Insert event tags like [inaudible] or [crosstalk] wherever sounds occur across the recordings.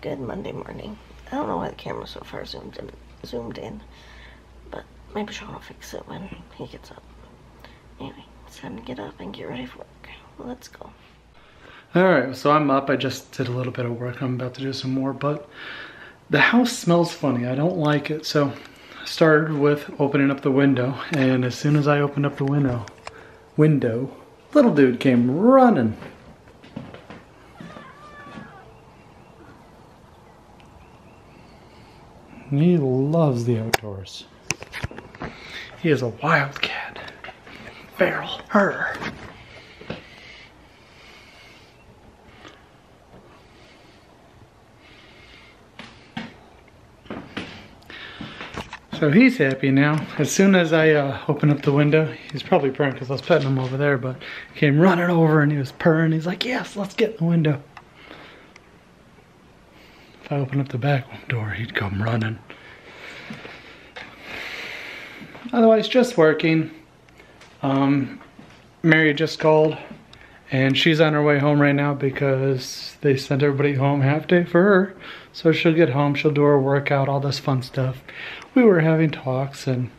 good Monday morning. I don't know why the camera's so far zoomed in, zoomed in, but maybe Shaun will fix it when he gets up. Anyway, it's time to get up and get ready for work. Let's go. All right, so I'm up. I just did a little bit of work. I'm about to do some more, but the house smells funny. I don't like it. So I started with opening up the window, and as soon as I opened up the window, window, little dude came running. He loves the outdoors. He is a wildcat. Feral. Her. So he's happy now. As soon as I uh, open up the window, he's probably purring because I was petting him over there, but he came running over and he was purring. He's like, yes, let's get in the window. If I open up the back door, he'd come running. Otherwise, just working. Um, Mary just called and she's on her way home right now because they sent everybody home half day for her. So she'll get home, she'll do her workout, all this fun stuff. We were having talks and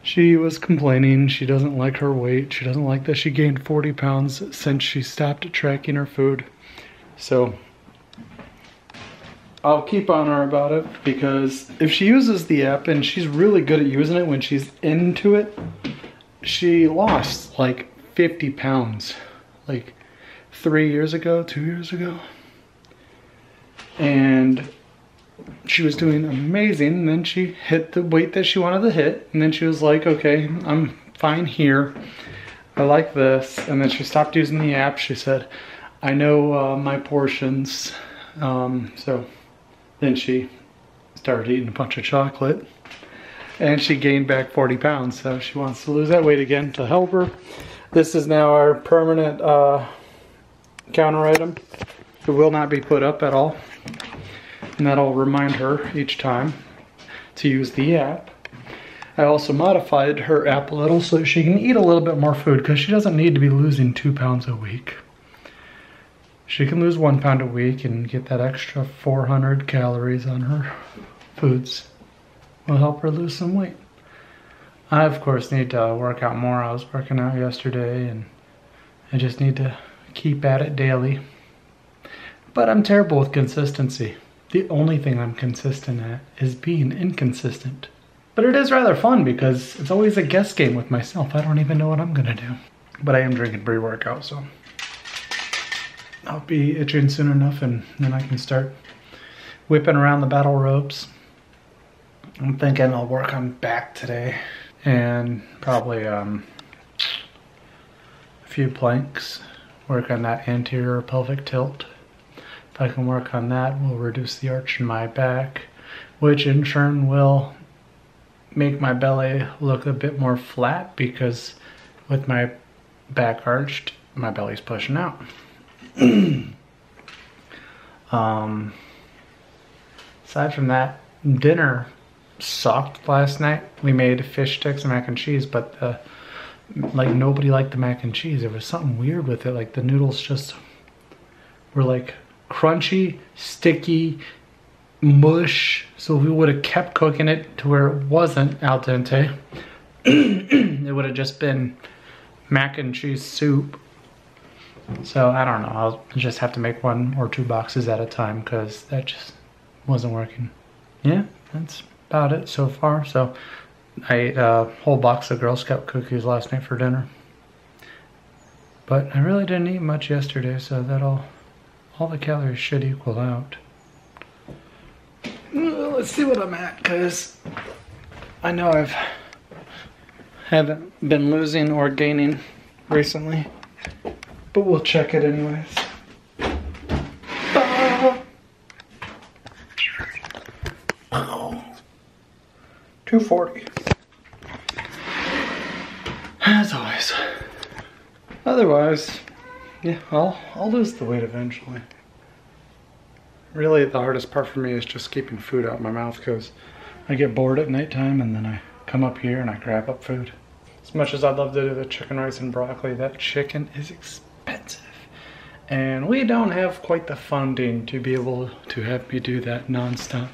she was complaining she doesn't like her weight. She doesn't like that she gained 40 pounds since she stopped tracking her food. So I'll keep on her about it because if she uses the app and she's really good at using it when she's into it, she lost like 50 pounds like three years ago, two years ago. And she was doing amazing. And then she hit the weight that she wanted to hit. And then she was like, okay, I'm fine here. I like this. And then she stopped using the app. She said, I know uh, my portions. Um, so then she started eating a bunch of chocolate and she gained back 40 pounds. So she wants to lose that weight again to help her. This is now our permanent uh, counter item. It will not be put up at all. And that'll remind her each time to use the app. I also modified her app a little so she can eat a little bit more food because she doesn't need to be losing two pounds a week. She can lose one pound a week and get that extra 400 calories on her foods. Will help her lose some weight. I, of course, need to work out more. I was working out yesterday and I just need to keep at it daily. But I'm terrible with consistency. The only thing I'm consistent at is being inconsistent. But it is rather fun because it's always a guess game with myself. I don't even know what I'm gonna do. But I am drinking pre-workout, so I'll be itching soon enough and then I can start whipping around the battle ropes. I'm thinking I'll work on back today and probably um, a few planks. Work on that anterior pelvic tilt. If I can work on that, we'll reduce the arch in my back, which in turn will make my belly look a bit more flat because with my back arched, my belly's pushing out. [clears throat] um, aside from that, dinner sucked last night. We made fish sticks and mac and cheese, but the, like nobody liked the mac and cheese. There was something weird with it. Like the noodles just were like crunchy, sticky, mush. So we would have kept cooking it to where it wasn't al dente, [clears throat] it would have just been mac and cheese soup. So I don't know. I'll just have to make one or two boxes at a time because that just wasn't working. Yeah, that's about it so far. So I ate a whole box of Girl Scout cookies last night for dinner. But I really didn't eat much yesterday, so that all, all the calories should equal out. Let's see what I'm at, because I know I've haven't been losing or gaining recently, but we'll check it anyways. 240. As always. Otherwise, yeah, I'll, I'll lose the weight eventually. Really, the hardest part for me is just keeping food out of my mouth because I get bored at nighttime and then I come up here and I grab up food. As much as I'd love to do the chicken rice and broccoli, that chicken is expensive. And we don't have quite the funding to be able to have me do that nonstop.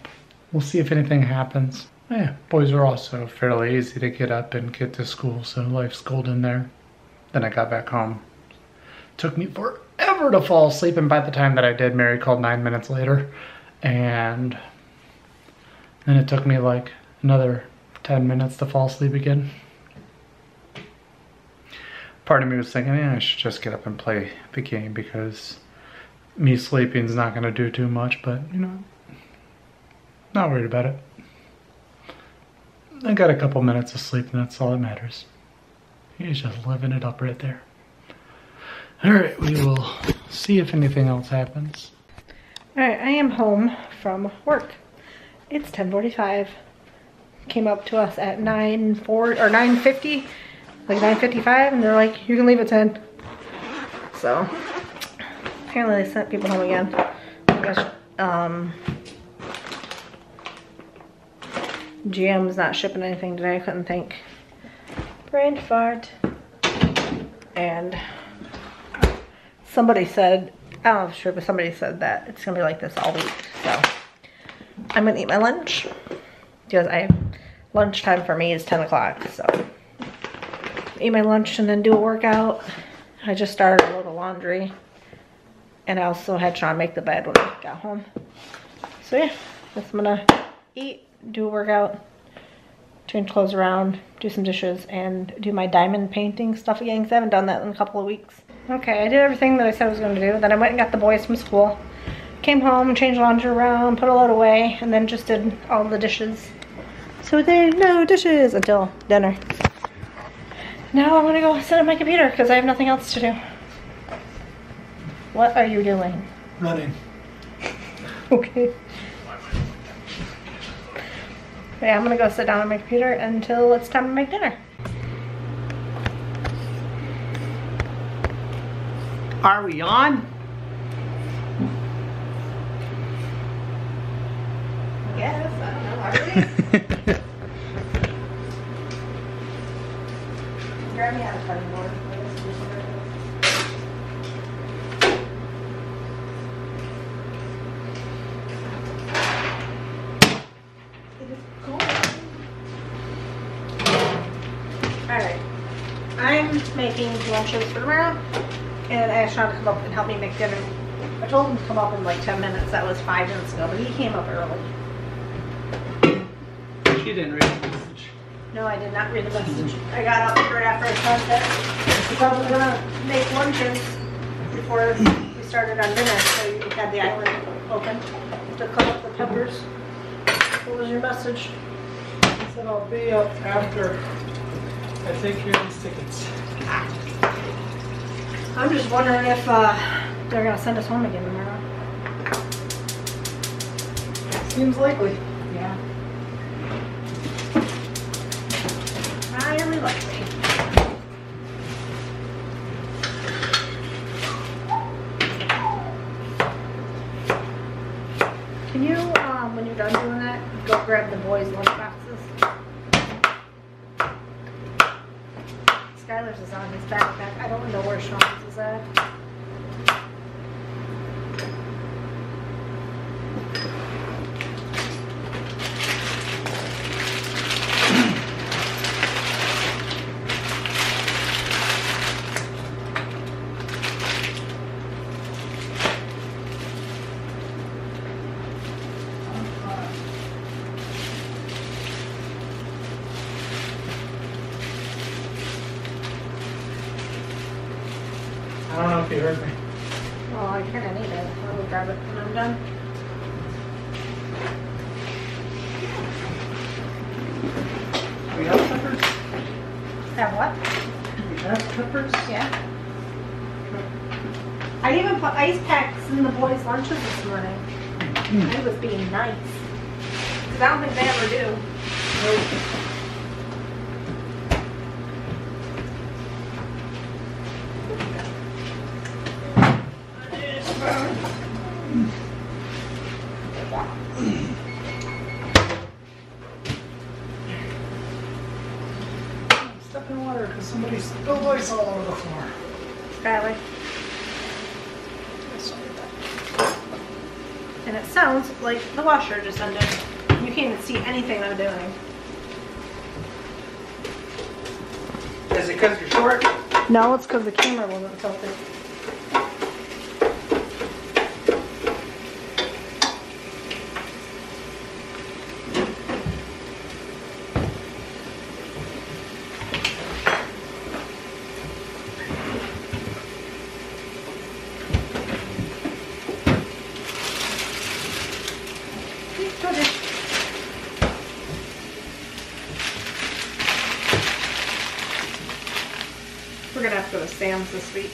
We'll see if anything happens. Yeah, boys are also fairly easy to get up and get to school, so life's golden there. Then I got back home. Took me forever to fall asleep, and by the time that I did, Mary called nine minutes later. And then it took me like another 10 minutes to fall asleep again. Part of me was thinking, I should just get up and play the game because me sleeping is not going to do too much, but you know, not worried about it. I got a couple minutes of sleep, and that's all that matters. He's just living it up right there. All right, we will see if anything else happens. All right, I am home from work. It's 10:45. Came up to us at 9:4 or 9:50, like 9:55, and they're like, "You can leave at 10." So apparently they sent people home again. Guess um, GM's not shipping anything today. I couldn't think. Brain fart. And somebody said, I don't know if it's true, but somebody said that it's gonna be like this all week. So I'm gonna eat my lunch because I lunchtime for me is 10 o'clock. So eat my lunch and then do a workout. I just started a load of laundry. And I also had Shaun make the bed when I got home. So yeah, that's I'm gonna eat, do a workout, change clothes around, do some dishes, and do my diamond painting stuff again because I haven't done that in a couple of weeks. Okay, I did everything that I said I was to do. Then I went and got the boys from school. Came home, changed laundry around, put a load away, and then just did all the dishes. So there no dishes until dinner. Now I'm going to go sit at my computer because I have nothing else to do. What are you doing? Running. [laughs] Okay. Yeah, I'm gonna go sit down on my computer until it's time to make dinner. Are we on? Yes, I don't know. Are we? [laughs] Grab me out of cutting board. It is cold. Alright. I'm making lunches for tomorrow and I asked Shaun to come up and help me make dinner. I told him to come up in like 10 minutes. That was five minutes ago, but he came up early. She didn't read the message. No, I did not read the message. I got up right after I sent it. Because I was gonna make lunches before we started on dinner, so you had the island open to cut up the peppers. What was your message? I said I'll be up after I take care of these tickets. I'm just wondering if uh, they're gonna send us home again tomorrow. Seems likely. Yeah. Highly likely. Can you, um, when you're done doing that, go grab the boys' lunch boxes? Skylar's is on his backpack. I don't know where Sean's is at. I don't know if you heard me. Well, I kinda need it. I will grab it when I'm done. We have peppers? Have what? We have peppers? Yeah. I even put ice packs in the boys' lunches this morning. Hmm. I was being nice. Cause I don't think they ever do. Step like the washer just ended. You can't even see anything I'm doing. Is it because you're short? No, it's because the camera wasn't tilted. Told you. We're gonna have to go to Sam's this week.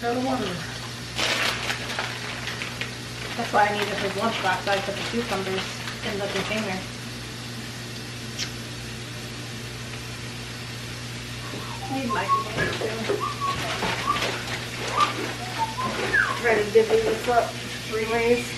Out of water. That's why I so I put the cucumbers in the container. Need my container too. Ready to divvy this up three ways.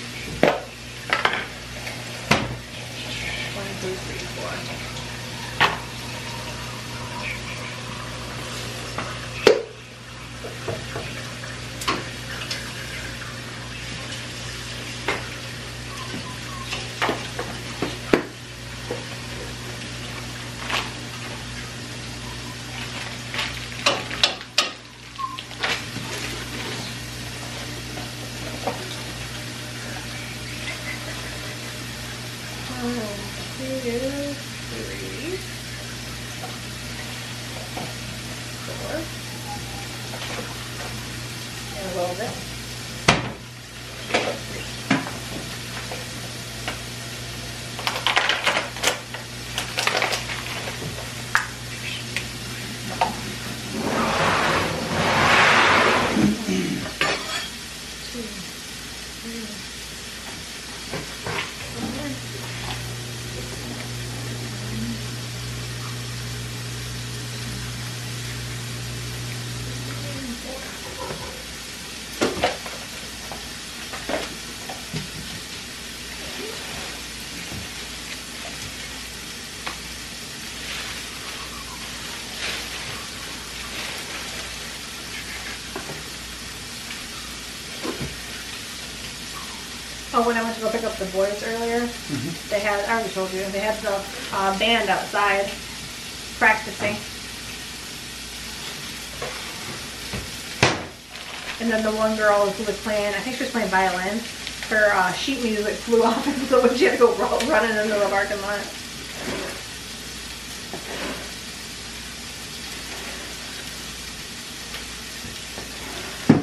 Oh, when I went to go pick up the boys earlier, they had, I already told you, they had the uh, band outside practicing. And then the one girl who was playing, I think she was playing violin, her uh, sheet music flew [laughs] off, and so she had to go ru- running into the parking lot.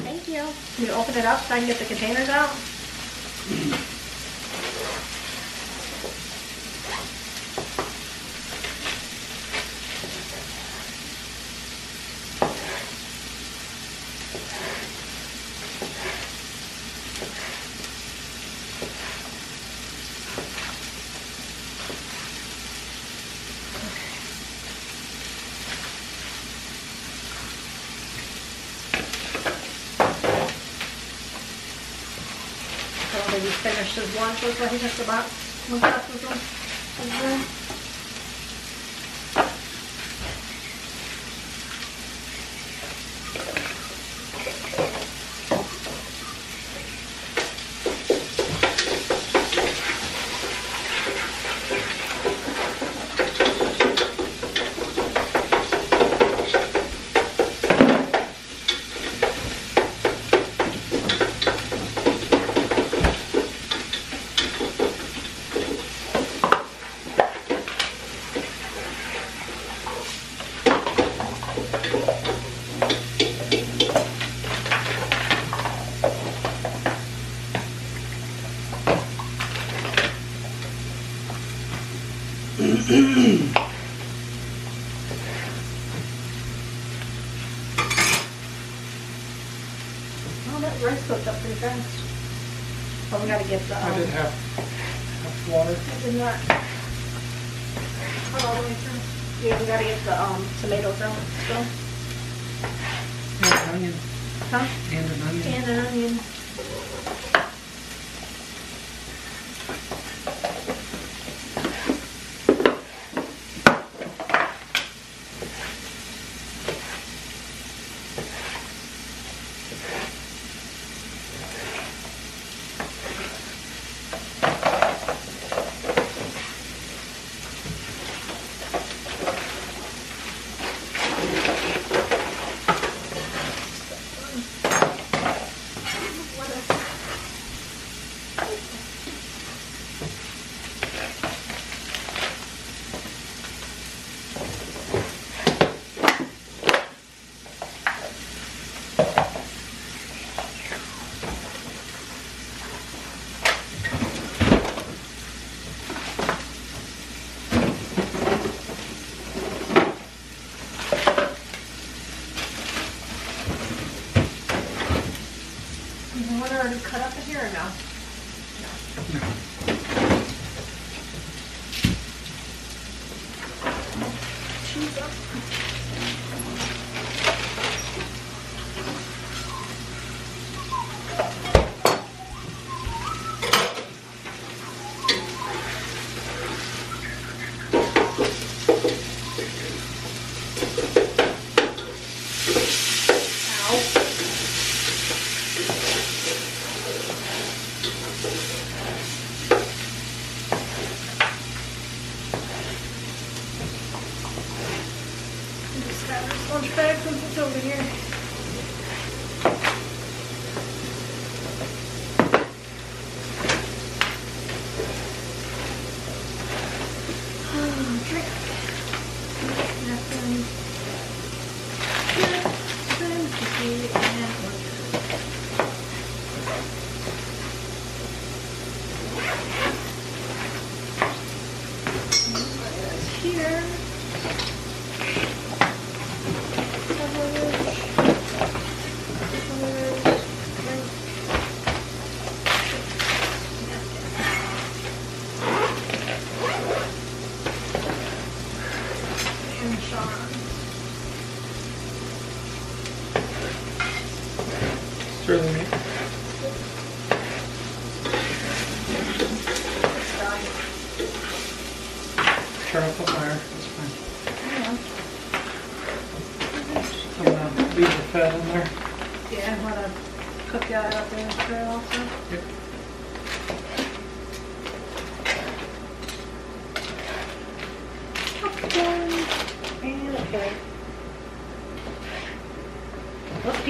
Thank you. Can you open it up so I can get the containers out? Thank [clears throat] you. Think he finished his lunch, was what he took box. Was lunch? Oh, that rice cooked up pretty fast. Oh, we gotta get the, I um, did have, have water. I did not. Cut all the way through. Yeah, we gotta get the, um, tomatoes out still. And an onion. Huh? And an onion. And an onion.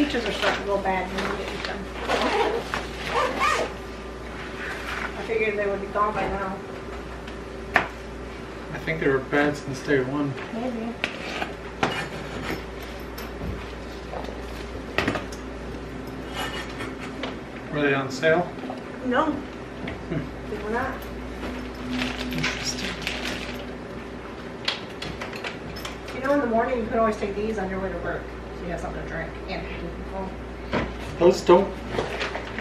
Those peaches are starting to go bad when you get them. I figured they would be gone by now. I think they were bad since day one. Maybe. Were they on sale? No. Hmm. They were not. Interesting. You know, in the morning, you could always take these on your way to work. So you have something to drink and keep. Those don't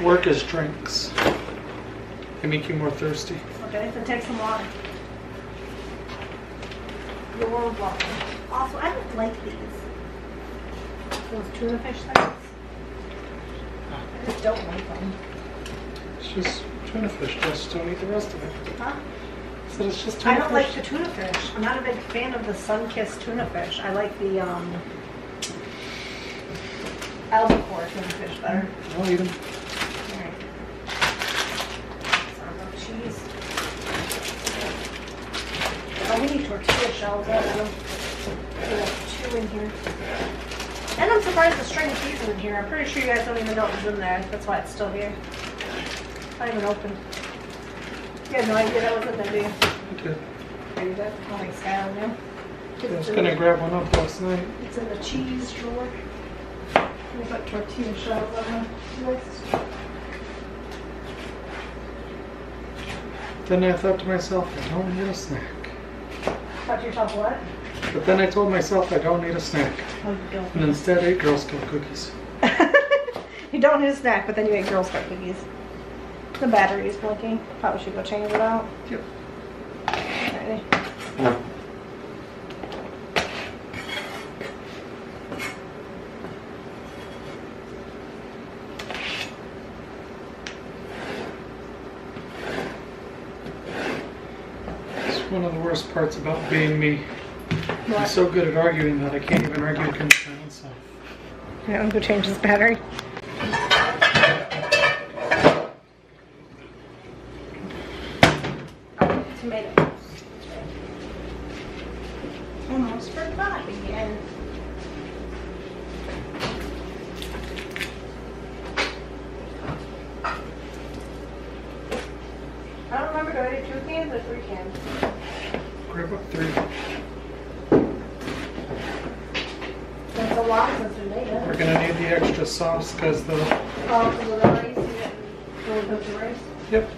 work as drinks. They make you more thirsty. Okay, then take some water. You're welcome. Also, I don't like these. Those tuna fish things. I just don't like them. It's just tuna fish. Just don't eat the rest of it. Huh? So it's just tuna I don't fish. like the tuna fish. I'm not a big fan of the sun-kissed tuna fish. I like the um, albacore tuna fish better. I'll eat them. Alright. Some more cheese. Oh, we need tortilla shells. I don't know. We have two in here. And I'm surprised the string of cheese is in here. I'm pretty sure you guys don't even know it was in there. That's why it's still here. Not even open. You had no idea that was in there, do you? Did. Yeah, you did? Oh, like Skylar knew. I was gonna grab one up last night. It's in the cheese drawer. We got tortilla shells on the list. Then I thought to myself, I don't need a snack. Thought to yourself what? But then I told myself I don't need a snack. Oh, you don't. And instead ate Girl Scout cookies. [laughs] you don't need a snack, but then you ate Girl Scout cookies. The battery is blinking. Probably should go change it out. Yep. Alrighty. It's one of the worst parts about being me. I'm so good at arguing that I can't even argue against my own self. Yeah, I'm gonna go change this battery. Oh, tomatoes. Almost forgot again. I don't remember, do I do two cans or three cans? Grab up three. It's a lot since we made it. We're gonna need the extra sauce because the. Oh, for the rice, you didn't really cook the rice? Yep.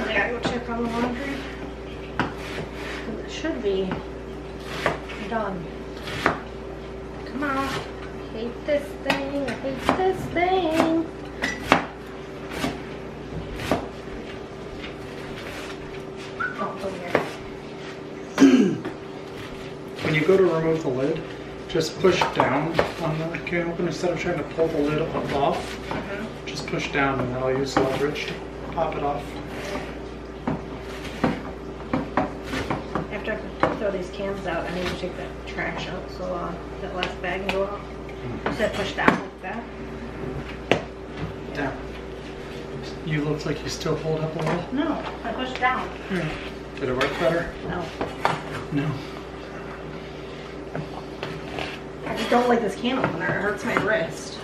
I gotta go check on the laundry. 'Cause It should be done. Come on. I hate this thing. I hate this thing. Oh, it's over here. When you go to remove the lid, just push down on the can opener instead of trying to pull the lid up off. Just push down and that'll use leverage to pop it off. After I throw these cans out, I need to take that trash out so uh, that last bag can go out. You said push down like that. Down. You look like you still hold up a little. No, I pushed down. Did it work better? No. No. I just don't like this can opener. It hurts my wrist.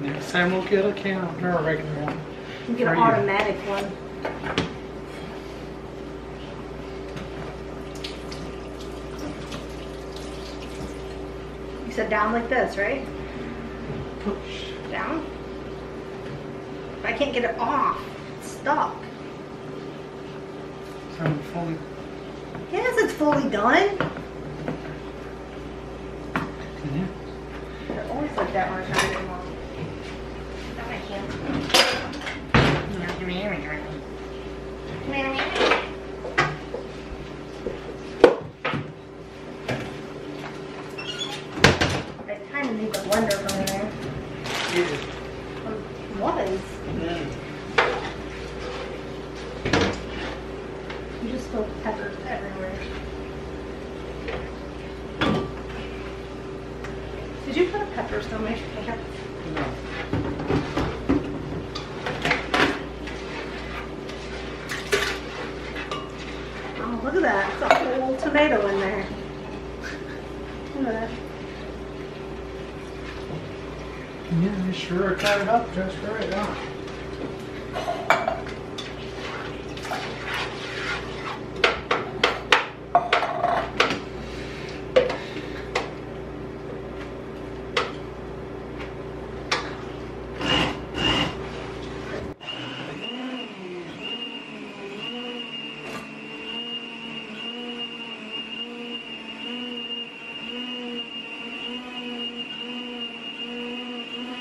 Next time we'll get a can opener, a regular one. You get an you? automatic one. You said down like this, right? Push. Down? I can't get it off. It's stuck. I'm fully. Yes, it's fully done. Yeah. They're always like that when I try to get them off. Now I can't. I kind of need the blender from there. Was. You just spilled peppers everywhere. Did you put a pepper still in pan? No. Oh, look at that. It's a whole tomato in there. Look at that. Yeah, you sure cut it up just right, huh?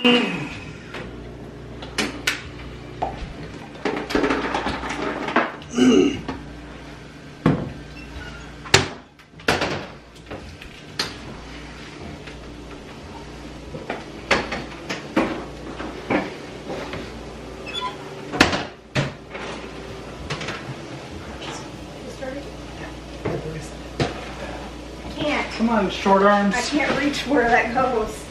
Come on, short arms. I can't reach where that goes.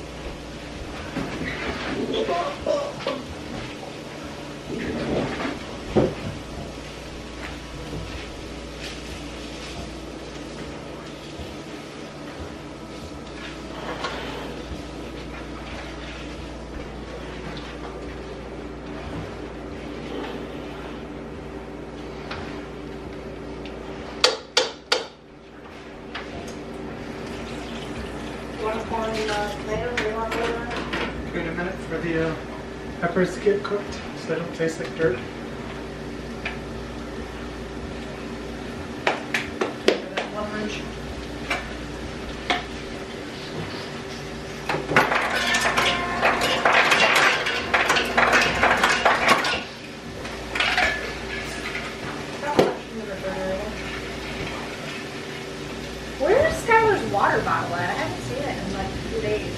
corn, uh, tomatoes, or you want to put it on? Wait a minute for the uh, peppers get cooked so they don't taste like dirt. One inch. Where's Skylar's water bottle at? I haven't seen it in like two days.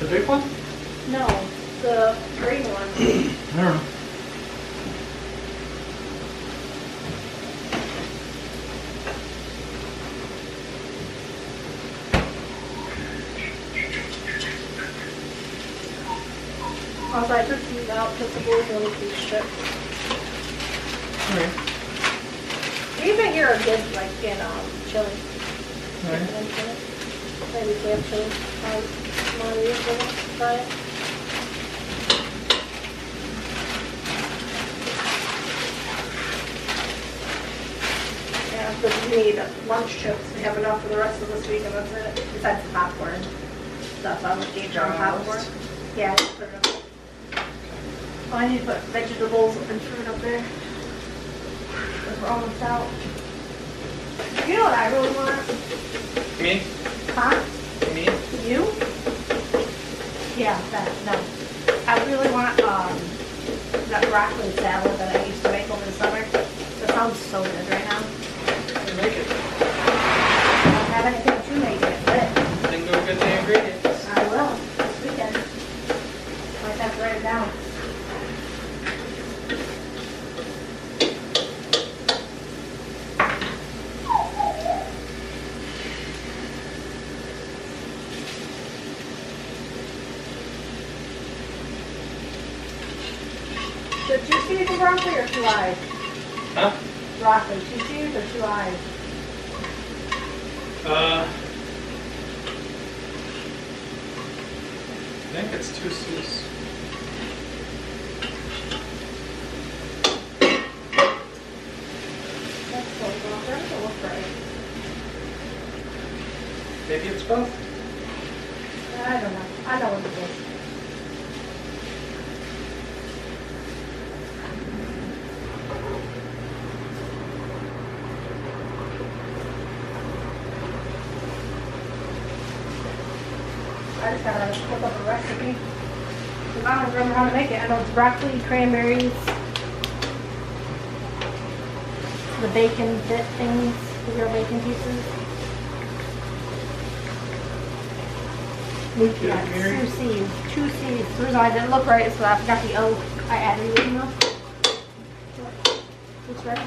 The big one? No, the green one. I don't know. Also, I took these out because the boys wanted these strips. Okay. These right here are good, like in um, chili. Alright. Maybe if we have chili, um, one of these, we'll try it. Yeah, because we need lunch chips. We have enough for the rest of this week and that's it, besides the popcorn. Stuff on the gauge on popcorn. Yeah, I just put it up. Oh, I need to put vegetables and fruit up there. We're almost out. You know what I really want? Me? Huh? Me? You? Yeah, that, no. I really want, um, that broccoli salad that I used to make over the summer. That sounds so good right now. It. I don't have anything to make it, but Then go get the ingredients. I will this weekend. Might have to write it down. The two seeds of broccoli or two eyes? Huh? Broccoli, two seeds or two eyes? Uh. I think it's two C's. That's so good. That doesn't. Maybe it's both. I don't know. I don't know what it is. I just gotta look up a recipe. 'Cause I don't remember how to make it. I know it's broccoli, cranberries, the bacon bit things, the real bacon pieces. Yeah, two C's, two C's. The reason I didn't look right is because I forgot the O. I added it, you know? Looks right.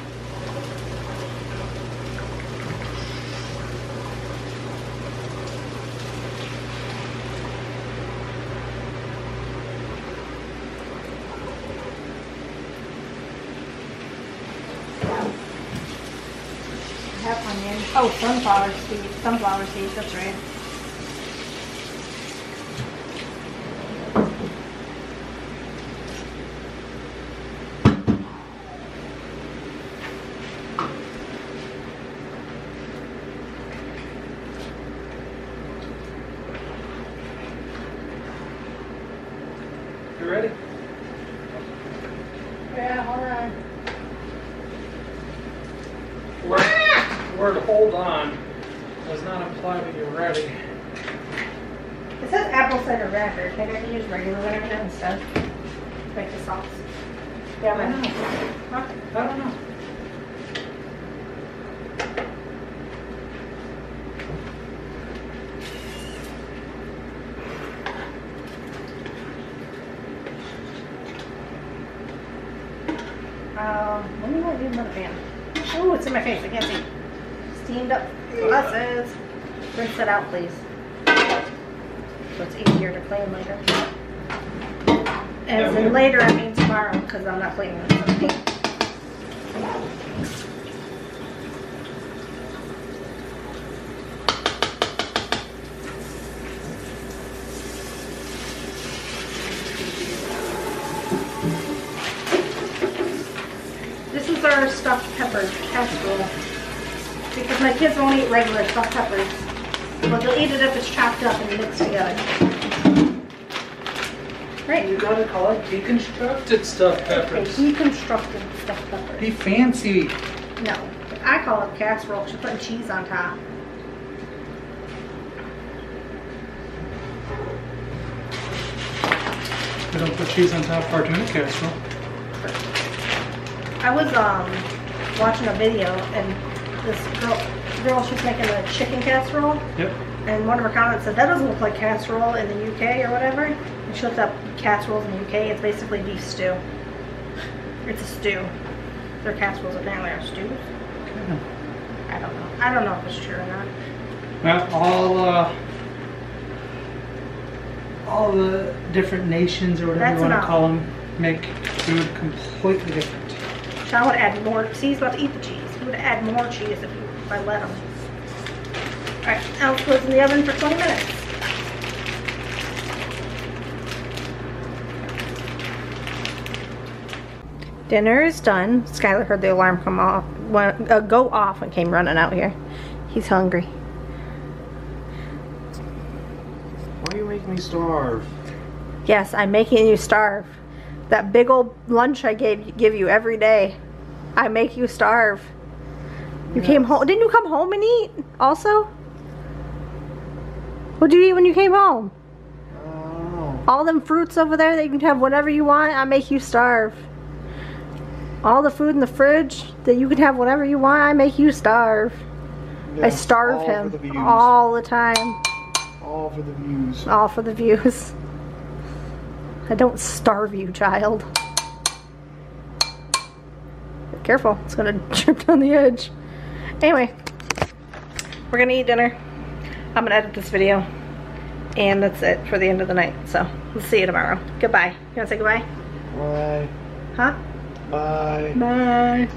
I have onion. Oh, sunflower seeds, sunflower seeds, that's right. You ready? Yeah, hold on. Word, word hold on does not imply that you're ready. It says apple cider vinegar. Maybe I can use regular vinegar instead. Make the sauce. Yeah, I don't know. Huh? I don't know. Um, let me not do another pan. Oh, it's in my face. I can't see. Steamed up glasses. Rinse it out, please. So it's easier to clean later. As in later, I mean because I'm not this tonight. This is our stuffed pepper casserole. Because my kids won't eat regular stuffed peppers. But they'll eat it if it's chopped up and mixed together. Right. You gotta call it deconstructed stuffed peppers. Okay, peppers. deconstructed stuffed peppers. Be fancy. No, I call it casserole. She's putting cheese on top. We don't put cheese on top of our tuna casserole. I was um watching a video and this girl, girl she's making a chicken casserole Yep. and one of her comments said that doesn't look like casserole in the UK or whatever. And she looked up casseroles in the UK. It's basically beef stew. It's a stew. Their casseroles apparently are stews. I don't know. I don't know if it's true or not. Well, all uh, all the different nations or whatever That's you want to call them make food completely different. Shaun would add more. See, he's about to eat the cheese. He would add more cheese if, if I let him. Alright, now let's put it in the oven for 20 minutes. Dinner is done. Skylar heard the alarm come off, went, uh, go off and came running out here. He's hungry. Why are you make me starve? Yes, I'm making you starve. That big old lunch I gave give you every day. I make you starve. You came home. Didn't you come home and eat also? What did you eat when you came home? All them fruits over there that you can have whatever you want. I make you starve. All the food in the fridge that you can have whatever you want. I make you starve. I starve him the all the time. all for the views. All for the views. I don't starve you, child. Be careful, it's gonna [laughs] trip down the edge. Anyway, we're gonna eat dinner. I'm gonna edit this video. And that's it for the end of the night. So, we'll see you tomorrow. Goodbye. You wanna say goodbye? Bye. Huh? Bye. Bye.